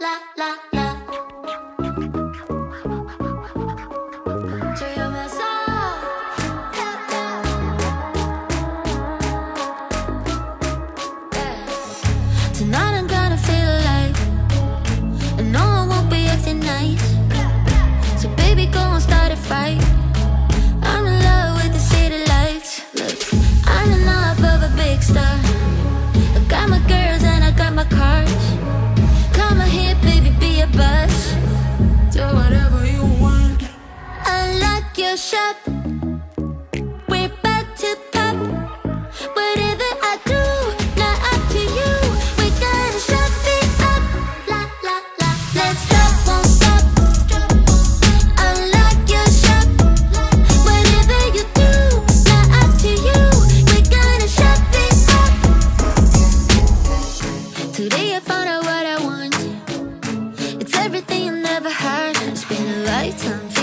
la la la. We're about to pop. Whatever I do, not up to you. We gotta shut up. La la la. Let's stop, won't stop. Unlock your shop. Whatever you do, not up to you. We gotta shut up. Today I found out what I want. It's everything I never had. It's been a lifetime.